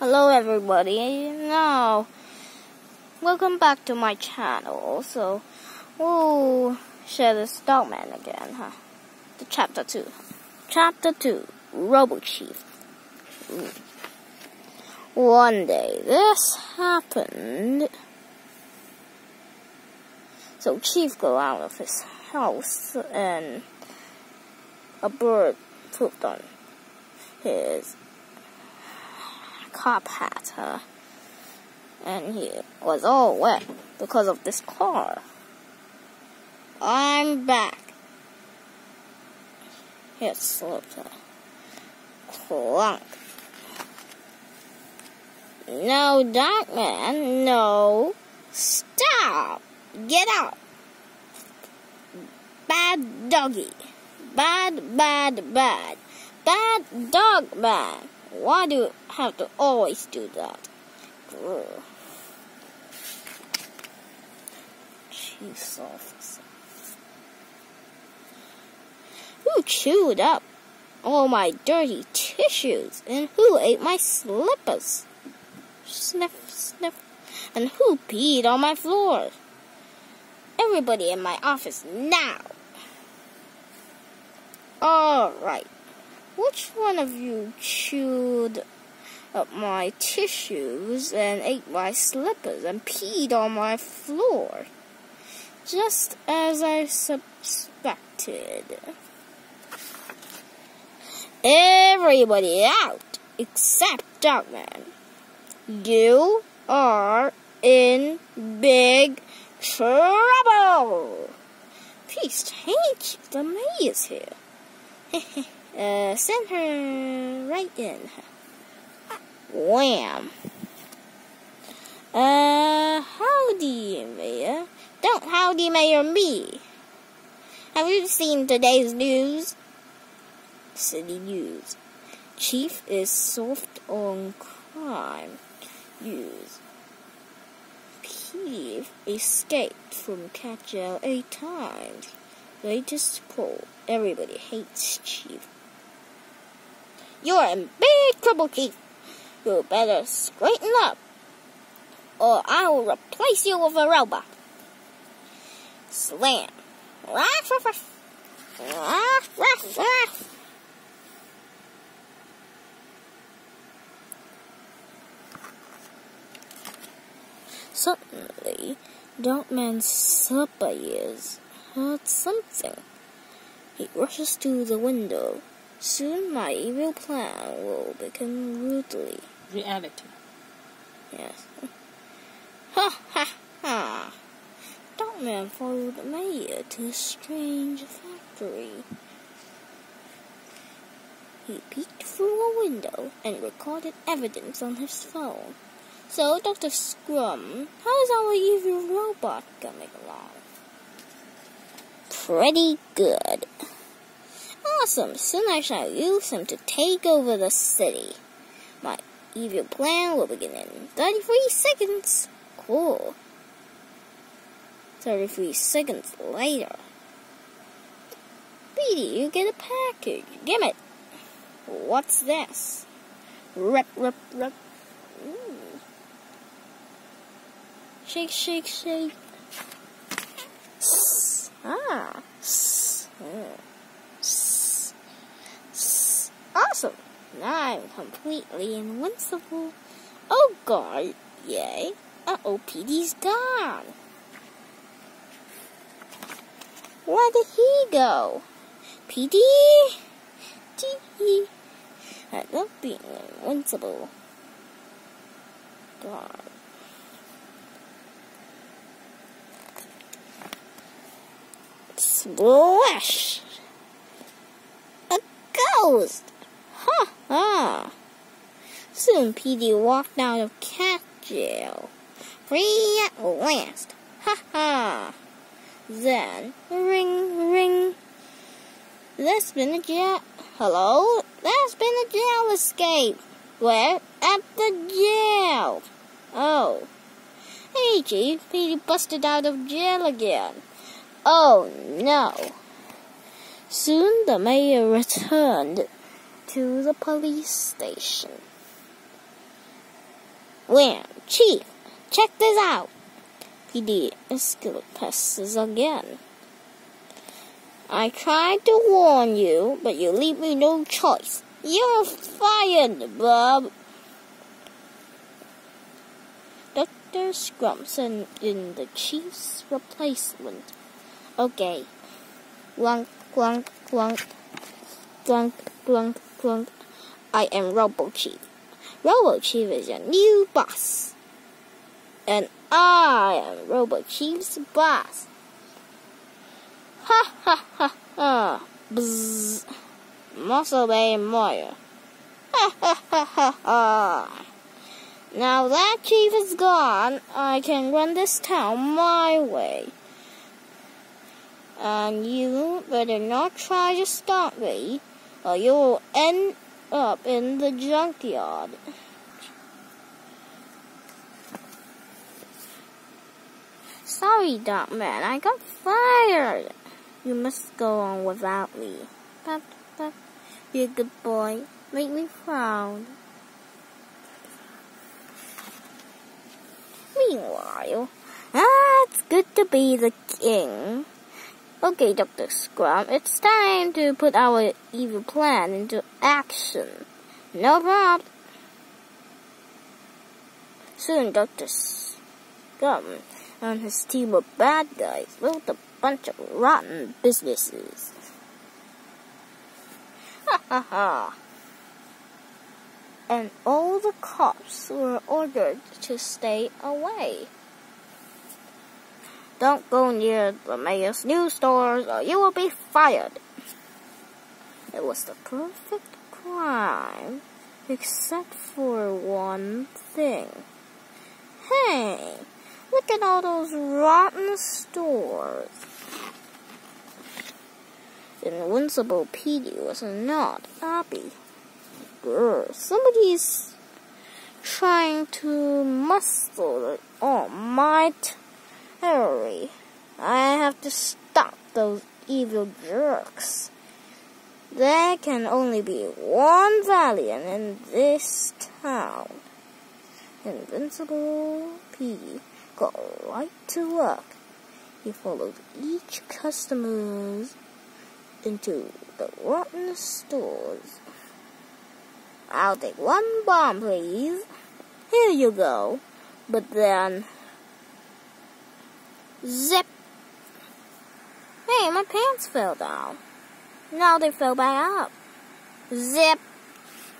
Hello everybody. Now, welcome back to my channel. So, we'll share this Dogman again, huh? The chapter 2. Chapter 2, Robo Chief. One day, this happened. So Chief go out of his house and a bird pooped on his cop hat, huh? And he was all wet because of this car. I'm back. It slipped. Huh? Clunk. No, Dogman, no. Stop. Get out. Bad doggy. Bad, bad, bad. Bad dog man. Why do you have to always do that? Chief's. Who chewed up all my dirty tissues? And who ate my slippers? Sniff, sniff. And who peed on my floor? Everybody in my office now. Alright. Which one of you chewed up my tissues and ate my slippers and peed on my floor? Just as I suspected. Everybody out except Dogman. You are in big trouble. Peace change. The is here. uh, send her right in. Wham. Uh, howdy, Mayor. Don't howdy, Mayor me. Have you seen today's news? City News. Chief is soft on crime. News. Chief escaped from jail eight times. Latest poll. Everybody hates Chief. You're in big trouble, Chief. You better straighten up, or I will replace you with a robot. Slam. Suddenly, Dogman's supper ears heard something. He rushes to the window. Soon my evil plan will become brutally reality. Yes. Ha ha ha! Dogman followed mayor to a strange factory. He peeked through a window and recorded evidence on his phone. So, Dr. Scrum, how's our evil robot coming along? Pretty good. Awesome. Soon I shall use him to take over the city. My evil plan will begin in 33 seconds. Cool. 33 seconds later. Petey, you get a package. Give it. What's this? Rip, rip, rip. Ooh. Shake, shake, shake. Ah. Awesome. Now I'm completely invincible. Oh god, yay. Uh-oh, Petey's gone. Where did he go? Petey? Tee I love being invincible. God. Splash! A ghost! Ha! Soon Petey walked out of cat jail. Free at last! Ha ha! Then, ring, ring. There's been a jail. Hello? There's been a jail escape. Where? At the jail. Oh. Hey, Chief. Petey busted out of jail again. Oh no. Soon the mayor returned to the police station. Wham! Chief, check this out. Petey Escalate passes again. I tried to warn you, but you leave me no choice. You're fired, Bob. Dr. Scrumpson in the chief's replacement. Okay. Clunk, clunk, clunk. Clunk, clunk, clunk. I am Robo Chief. Robo Chief is your new boss. And I am Robo Chief's boss. Ha ha ha ha. Bzzz. Muscle Bay Moyer. Ha ha ha ha. Now that chief is gone, I can run this town my way. And you better not try to stop me, or you'll end up in the junkyard. Sorry, Dog Man, I got fired. You must go on without me. But, but, be a good boy. Make me proud. Meanwhile, ah, it's good to be the king. Okay, Dr. Scrum, it's time to put our evil plan into action. No problem. Soon, Dr. Scrum and his team of bad guys built a bunch of rotten businesses. Ha ha ha and all the cops were ordered to stay away. Don't go near the mayor's new stores or you will be fired. It was the perfect crime, except for one thing. Hey, look at all those rotten stores. Invincible Petey was not happy. Grr, somebody's trying to muscle on oh, my territory. I have to stop those evil jerks. There can only be one Valiant in this town. Invincible P got right to work. He followed each customer into the rotten stores. I'll take one bomb, please. Here you go. But then... Zip! Hey, my pants fell down. Now they fell back up. Zip!